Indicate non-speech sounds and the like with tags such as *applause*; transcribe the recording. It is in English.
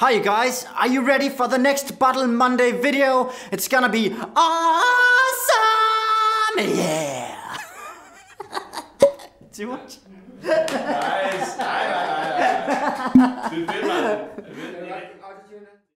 Hi you guys, are you ready for the next Bottle Monday video? It's gonna be awesome! Yeah! *laughs* Too much? Nice. hi, hi, hi.